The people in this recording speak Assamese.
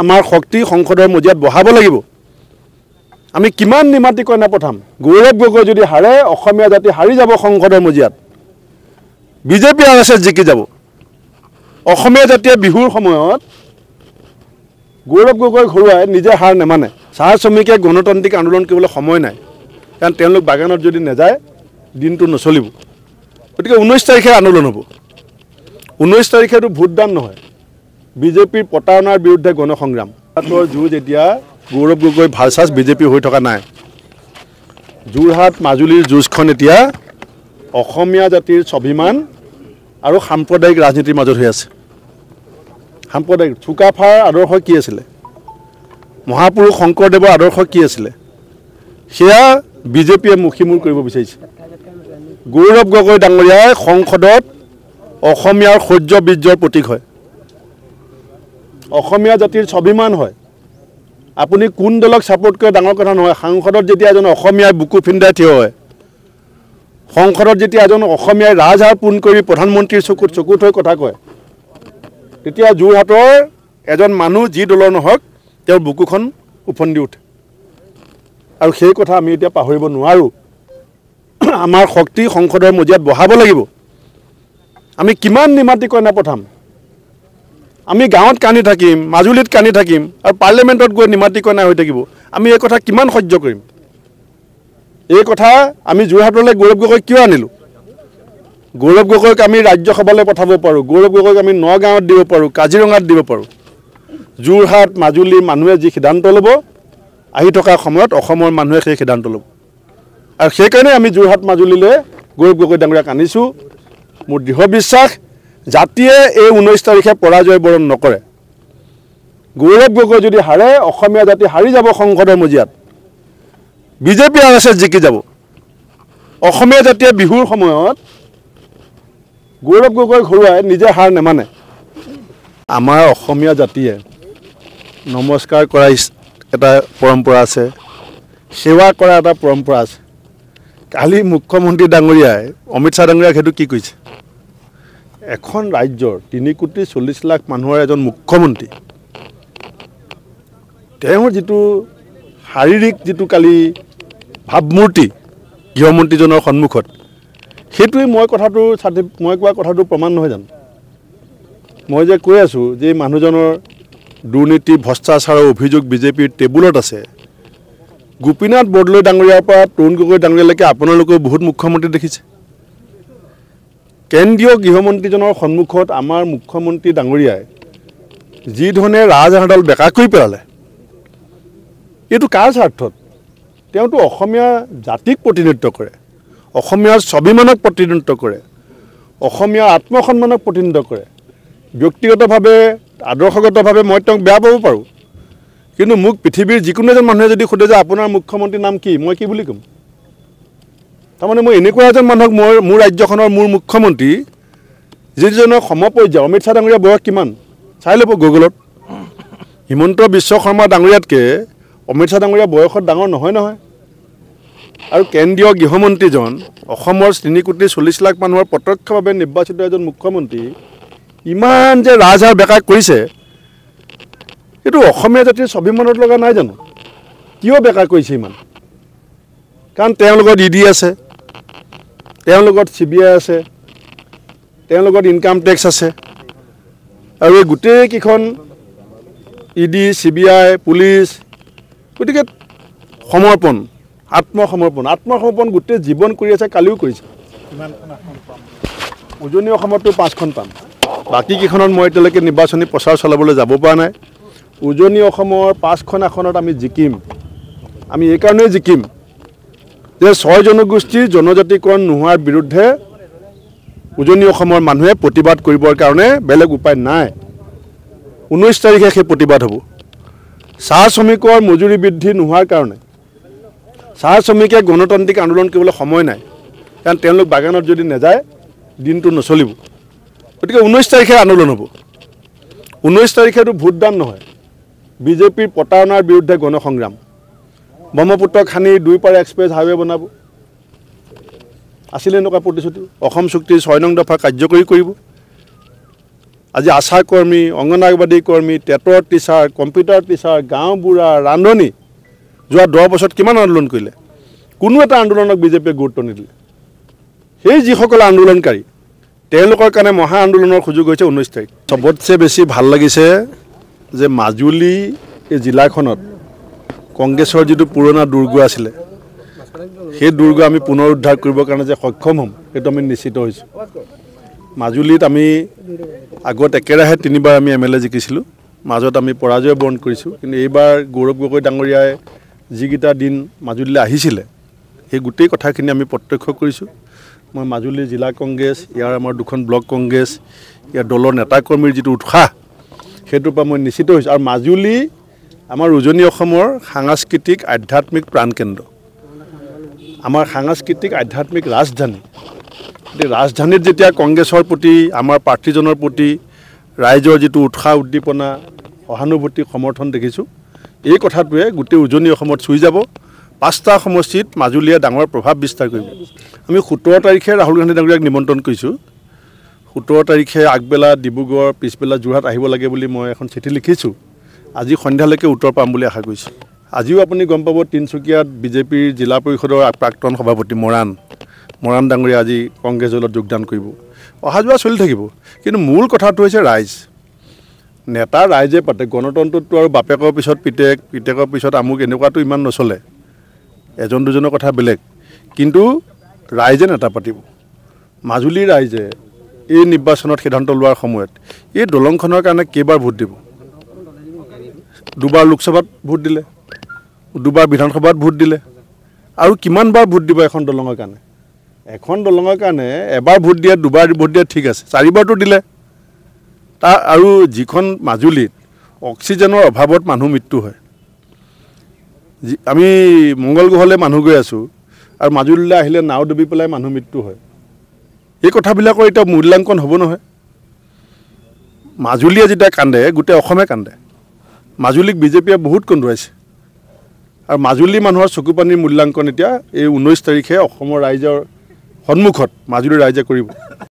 আমাৰ শক্তি সংসদৰ মজিয়াত বঢ়াব লাগিব। আমি কিমান নিমাতি কইনা পঠাম গৌৰৱ গগৈ যদি হাৰে অসমীয়া জাতি হাৰি যাব সংসদৰ মজিয়াত। বিজেপি আৰ এছ এছ জিকি যাব। অসমীয়া জাতিয়ে বিহুৰ সময়ত গৌৰৱ গগৈ ঘৰুৱাই নিজে হাৰ নেমানে। চাহ শ্ৰমিকে গণতান্ত্ৰিক আন্দোলন কৰিবলৈ সময় নাই। কাৰণ তেওঁলোক বাগানত যদি নাযায় দিনটো নচলিব। গতিকে ঊনৈছ তাৰিখে আন্দোলন হ'ব। ঊনৈছ তাৰিখেতো ভোটদান নহয়। বিজেপিৰ প্ৰতাৰণাৰ বিৰুদ্ধে গণসংগ্ৰাম। যোৰহাটৰ যুঁজ এতিয়া গৌৰৱ গগৈ ভাৰ্চাছ বিজেপি হৈ থকা নাই। যোৰহাট মাজুলীৰ যুঁজখন এতিয়া অসমীয়া জাতিৰ স্বাভিমান আৰু সাম্প্ৰদায়িক ৰাজনীতিৰ মাজত হৈ আছে। সাম্প্ৰদায়িক চুকাফাৰ আদৰ্শ কি আছিলে? মহাপুৰুষ শংকৰদেৱৰ আদৰ্শ কি আছিলে? সেয়া বিজেপিয়ে মুখিমূৰ কৰিব বিচাৰিছে। গৌৰৱ গগৈ ডাঙৰীয়াই সংসদত অসমীয়াৰ শৌৰ্য বীৰ্যৰ প্ৰতীক হয়। অসমীয়া জাতিৰ স্বাভিমান হয়। আপুনি কোন দলক ছাপোৰ্ট কৰে ডাঙৰ কথা নহয় সাংসদত যেতিয়া এজন অসমীয়াই বুকু ফিন্দাই থিয় হয় সংসদত যেতিয়া এজন অসমীয়াই ৰাজহাৰ পোন কৰি প্ৰধানমন্ত্ৰীৰ চকুত চকুত হৈ কথা কয় তেতিয়া যোৰহাটৰ এজন মানুহ যি দলৰ নহওক তেওঁৰ বুকুখন উফন্দি উঠে। আৰু সেই কথা আমি এতিয়া পাহৰিব নোৱাৰোঁ। আমাৰ শক্তি সংসদৰ মজিয়াত বঢ়াব লাগিব। আমি কিমান নিমাতি কইনা পঠাম? আমি গাঁৱত কান্দি থাকিম মাজুলীত কান্দি থাকিম আৰু পাৰ্লিয়ামেণ্টত গৈ নিমাতি কইনা হৈ থাকিব আমি এই কথা কিমান সহ্য কৰিম? এই কথা আমি যোৰহাটলৈ গৌৰৱ গগৈক কিয় আনিলোঁ? গৌৰৱ গগৈক আমি ৰাজ্যসভালৈ পঠাব পাৰোঁ গৌৰৱ গগৈক আমি নগাঁৱত দিব পাৰোঁ কাজিৰঙাত দিব পাৰোঁ। যোৰহাট মাজুলীৰ মানুহে যি সিদ্ধান্ত ল'ব আহি থকা সময়ত অসমৰ মানুহে সেই সিদ্ধান্ত ল'ব। আৰু সেইকাৰণে আমি যোৰহাট মাজুলীলৈ গৌৰৱ গগৈ ডাঙৰীয়াক আনিছোঁ। মোৰ দৃঢ় বিশ্বাস জাতিয়ে এই ঊনৈছ তাৰিখে পৰাজয় বৰণ নকৰে। গৌৰৱ গগৈ যদি হাৰে অসমীয়া জাতি হাৰি যাব সংসদৰ মজিয়াত। বিজেপি আৰ এছ এছ জিকি যাব। অসমীয়া জাতিয়ে বিহুৰ সময়ত গৌৰৱ গগৈ ঘৰুৱাই নিজে হাৰ নেমানে। আমাৰ অসমীয়া জাতিয়ে নমস্কাৰ কৰা এটা পৰম্পৰা আছে সেৱা কৰা এটা পৰম্পৰা আছে। কালি মুখ্যমন্ত্ৰী ডাঙৰীয়াই অমিত শ্বাহ ডাঙৰীয়াক সেইটো কি কৈছে? এখন ৰাজ্যৰ তিনি কোটি চল্লিছ লাখ মানুহৰ এজন মুখ্যমন্ত্ৰী। তেওঁৰ যিটো শাৰীৰিক যিটো কালি ভাৱমূৰ্তি গৃহমন্ত্ৰীজনৰ সন্মুখত সেইটোৱে মই কথাটো চাৰ্টি মই কোৱা কথাটো প্ৰমাণ নহয় জানো? মই যে কৈ আছোঁ যে মানুহজনৰ দুৰ্নীতি ভ্ৰষ্টাচাৰৰ অভিযোগ বিজেপিৰ টেবুলত আছে গোপীনাথ বৰদলৈ ডাঙৰীয়াৰ পৰা তৰুণ গগৈ ডাঙৰীয়ালৈকে আপোনালোকেও বহুত মুখ্যমন্ত্ৰী দেখিছে। কেন্দ্ৰীয় গৃহমন্ত্ৰীজনৰ সন্মুখত আমাৰ মুখ্যমন্ত্ৰী ডাঙৰীয়াই যি ধৰণে ৰাজহাঁহডাল বেকা কৰি পেলালে এইটো কাৰ স্বাৰ্থত? তেওঁতো অসমীয়া জাতিক প্ৰতিনিধিত্ব কৰে অসমীয়াৰ স্বাভিমানক প্ৰতিনিধিত্ব কৰে অসমীয়াৰ আত্মসন্মানক প্ৰতিনিধিত্ব কৰে। ব্যক্তিগতভাৱে আদৰ্শগতভাৱে মই তেওঁক বেয়া পাব পাৰোঁ। কিন্তু মোক পৃথিৱীৰ যিকোনো এজন মানুহে যদি সোধে যে আপোনাৰ মুখ্যমন্ত্ৰীৰ নাম কি মই কি বুলি ক'ম? তাৰমানে মই এনেকুৱা এজন মানুহক মই মোৰ ৰাজ্যখনৰ মোৰ মুখ্যমন্ত্ৰী যিজনৰ সমপৰ্যায় অমিত শ্বাহ ডাঙৰীয়া বয়স কিমান? চাই ল'ব গুগলত। হিমন্ত বিশ্ব শৰ্মা ডাঙৰীয়াতকৈ অমিত শ্বাহ ডাঙৰীয়া বয়সত ডাঙৰ নহয় নহয়। আৰু কেন্দ্ৰীয় গৃহমন্ত্ৰীজন অসমৰ তিনি কোটি চল্লিছ লাখ মানুহৰ প্ৰত্যক্ষভাৱে নিৰ্বাচিত এজন মুখ্যমন্ত্ৰী ইমান যে ৰাজহাঁহ বেকাৰ কৰিছে। এইটো অসমীয়া জাতিৰ স্বাভিমানত লগা নাই জানো? কিয় বেকাৰ কৰিছে ইমান? কাৰণ লগত ই ডি আছে। তেওঁৰ লগত চি বি আই আছে তেওঁৰ লগত ইনকাম টেক্স আছে আৰু এই গোটেইকেইখন E D C B I police গতিকে সমৰ্পণ আত্মসমৰ্পণ আত্মসমৰ্পণ গোটেই জীৱন কৰি আছে কালিও কৰিছে। উজনি অসমততো পাঁচখন পাম। বাকীকেইখনত মই এতিয়ালৈকে নিৰ্বাচনী প্ৰচাৰ চলাবলৈ যাব পৰা নাই। উজনি অসমৰ পাঁচখন আসনত আমি জিকিম। আমি এইকাৰণেই জিকিম। যে ছয় জনগোষ্ঠীৰ জনজাতিকৰণ নোহোৱাৰ বিৰুদ্ধে উজনি অসমৰ মানুহে প্ৰতিবাদ কৰিবৰ কাৰণে বেলেগ উপায় নাই। ঊনৈছ তাৰিখে সেই প্ৰতিবাদ হ'ব। চাহ শ্ৰমিকৰ মজুৰি বৃদ্ধি নোহোৱাৰ কাৰণে চাহ শ্ৰমিকে গণতান্ত্ৰিক আন্দোলন কৰিবলৈ সময় নাই কাৰণ তেওঁলোক বাগানত যদি নাযায় দিনটো নচলিব। গতিকে ঊনৈছ তাৰিখে আন্দোলন হ'ব। ঊনৈছ তাৰিখেতো ভোটদান নহয়। বিজেপিৰ প্ৰতাৰণাৰ বিৰুদ্ধে গণসংগ্ৰাম। ব্ৰহ্মপুত্ৰ খানি দুই পাৰে এক্সপ্ৰেছ হাইৱে বনাব। আছিলে এনেকুৱা প্ৰতিশ্ৰুতি। অসম চুক্তিৰ ছয় নং দফা কাৰ্যকৰী কৰিব। আজি আশা কৰ্মী অংগনাবাদী কৰ্মী টেটৰ টিচাৰ কম্পিউটাৰ টিচাৰ গাঁওবুঢ়া ৰান্ধনি যোৱা দহ বছৰত কিমান আন্দোলন কৰিলে? কোনো এটা আন্দোলনক বিজেপিয়ে গুৰুত্ব নিদিলে। সেই যিসকল আন্দোলনকাৰী তেওঁলোকৰ কাৰণে মহা আন্দোলনৰ সুযোগ হৈছে ঊনৈছ তাৰিখ। চবতছে বেছি ভাল লাগিছে যে মাজুলী এই জিলাখনত কংগ্ৰেছৰ যিটো পুৰণা দুৰ্গ আছিলে। সেই দুৰ্গ আমি পুনৰ উদ্ধাৰ কৰিবৰ কাৰণে যে সক্ষম হ'ম সেইটো আমি নিশ্চিত হৈছোঁ। মাজুলীত আমি আগত একেৰাহে তিনিবাৰ আমি এম এল এ জিকিছিলোঁ। মাজত আমি পৰাজয় বৰণ কৰিছোঁ। কিন্তু এইবাৰ গৌৰৱ গগৈ ডাঙৰীয়াই যিকেইটা দিন মাজুলীলৈ আহিছিলে সেই গোটেই কথাখিনি আমি প্ৰত্যক্ষ কৰিছোঁ। মই মাজুলী জিলা কংগ্ৰেছ ইয়াৰ আমাৰ দুখন ব্লক কংগ্ৰেছ ইয়াৰ দলৰ নেতাকৰ্মীৰ যিটো উৎসাহ সেইটোৰ পৰা মই নিশ্চিত হৈছোঁ। আৰু মাজুলী আমাৰ উজনি অসমৰ সাংস্কৃতিক আধ্যাত্মিক প্ৰাণকেন্দ্ৰ। আমাৰ সাংস্কৃতিক আধ্যাত্মিক ৰাজধানী। গতিকে ৰাজধানীত যেতিয়া কংগ্ৰেছৰ প্ৰতি আমাৰ প্ৰাৰ্থীজনৰ প্ৰতি ৰাইজৰ যিটো উৎসাহ উদ্দীপনা সহানুভূতি সমৰ্থন দেখিছোঁ এই কথাটোৱে গোটেই উজনি অসমত চুই যাব। পাঁচটা সমষ্টিত মাজুলীয়ে ডাঙৰ প্ৰভাৱ বিস্তাৰ কৰিব। আমি সোতৰ তাৰিখে ৰাহুল গান্ধী ডাঙৰীয়াক নিমন্ত্ৰণ কৰিছোঁ। সোতৰ তাৰিখে আগবেলা ডিব্ৰুগড় পিছবেলা যোৰহাট আহিব লাগে বুলি মই এখন চিঠি লিখিছোঁ। আজি সন্ধ্যালৈকে উত্তৰ পাম বুলি আশা কৰিছোঁ। আজিও আপুনি গম পাব তিনিচুকীয়াত বিজেপিৰ জিলা পৰিষদৰ প্ৰাক্তন সভাপতি মৰাণ। মৰাণ ডাঙৰীয়া আজি কংগ্ৰেছ দলত যোগদান কৰিব। অহা যোৱা চলি থাকিব। কিন্তু মূল কথাটো হৈছে ৰাইজ। নেতা ৰাইজে পাতে। গণতন্ত্ৰটো আৰু বাপেকৰ পিছত পিতেক পিতেকৰ পিছত আমুক এনেকুৱাটো ইমান নচলে। এজন দুজনৰ কথা বেলেগ। কিন্তু ৰাইজে নেতা পাতিব। মাজুলীৰ ৰাইজে এই নিৰ্বাচনত সিদ্ধান্ত লোৱাৰ সময়ত এই দলংখনৰ কাৰণে কেইবাৰ ভোট দিব? দুবাৰ লোকসভাত ভোট দিলে দুবাৰ বিধানসভাত ভোট দিলে। আৰু কিমানবাৰ ভোট দিব এখন দলঙৰ কাৰণে? এখন দলঙৰ কাৰণে এবাৰ ভোট দিয়ে দুবাৰ ভোট দিয়ে ঠিক আছে চাৰিবাৰটো দিলে। তাৰ আৰু যিখন মাজুলীত অক্সিজেনৰ অভাৱত মানুহ মৃত্যু হয়। যি আমি মংগল গ্ৰহলৈ মানুহ গৈ আছোঁ আৰু মাজুলীলৈ আহিলে নাও ডুবি পেলাই মানুহ মৃত্যু হয়। এই কথাবিলাকৰ এতিয়া মূল্যাংকন হ'ব নহয়। মাজুলীয়ে যেতিয়া কান্দে গোটেই অসমে কান্দে। মাজুলীক বিজেপিয়ে বহুত কন্দুৱাইছে। আৰু মাজুলী মানুহৰ চকুপানীৰ মূল্যাংকন এতিয়া এই ঊনৈছ তাৰিখে অসমৰ ৰাইজৰ সন্মুখত মাজুলীৰ ৰাইজে কৰিব।